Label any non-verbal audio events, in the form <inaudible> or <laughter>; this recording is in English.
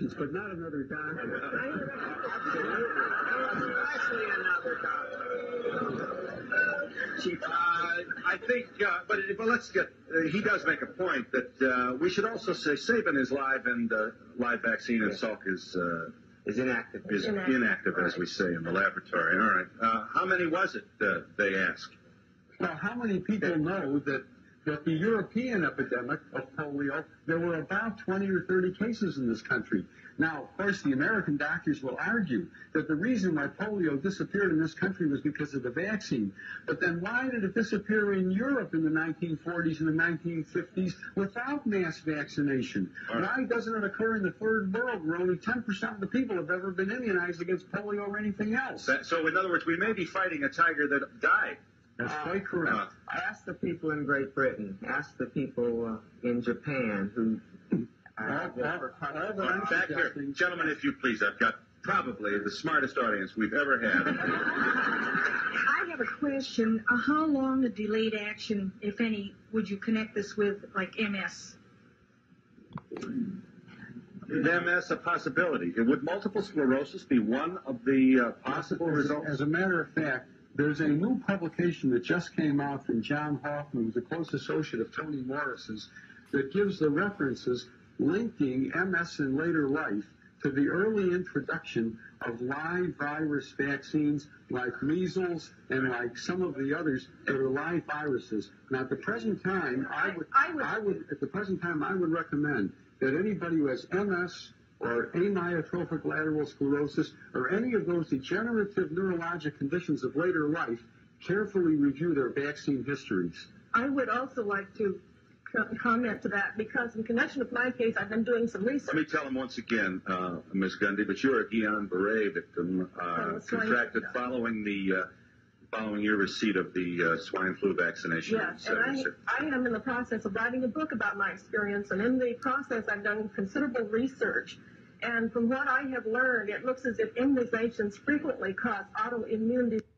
but not another doctor. <laughs> Actually, another Uh, I think, uh, but, but let's get, uh, he does make a point that uh, we should also say Sabin is live and uh, live vaccine and Salk is, uh, is inactive. is Inactive, inactive, as we say in the laboratory. All right. Uh, how many was it, uh, they asked? Now, how many people know that, that the European epidemic of polio, there were about 20 or 30 cases in this country. Now, of course, the American doctors will argue that the reason why polio disappeared in this country was because of the vaccine. But then why did it disappear in Europe in the 1940s and the 1950s without mass vaccination? Right. Why doesn't it occur in the third world where only 10% of the people have ever been immunized against polio or anything else? That, so, in other words, we may be fighting a tiger that died. That's quite correct. Uh, Ask the people in Great Britain. Ask the people uh, in Japan who. Uh, all- all uh, I'm back here, gentlemen, if you please, I've got probably the smartest audience we've ever had. <laughs> I have a question. Uh, how long a delayed action, if any, would you connect this with, like MS? Is MS a possibility? Would multiple sclerosis be one of the uh, possible As, results? as a matter of fact, there's a new publication that just came out from John Hoffman, who's a close associate of Tony Morris's, that gives the references linking MS in later life to the early introduction of live virus vaccines like measles and like some of the others that are live viruses. Now, at the present time, I would, I- I would- I would, at the present time, I would recommend that anybody who has MS or amyotrophic lateral sclerosis or any of those degenerative neurologic conditions of later life carefully review their vaccine histories. I would also like to comment to that because in connection with my case, I've been doing some research. Let me tell him once again, uh, Ms. Gundy, but you're a Guillain-Barré victim, uh, Oh, contracted following the uh, following your receipt of the uh, swine flu vaccination. Yes, and I, I am in the process of writing a book about my experience, and in the process, I've done considerable research. And from what I have learned, it looks as if immunizations frequently cause autoimmune disease.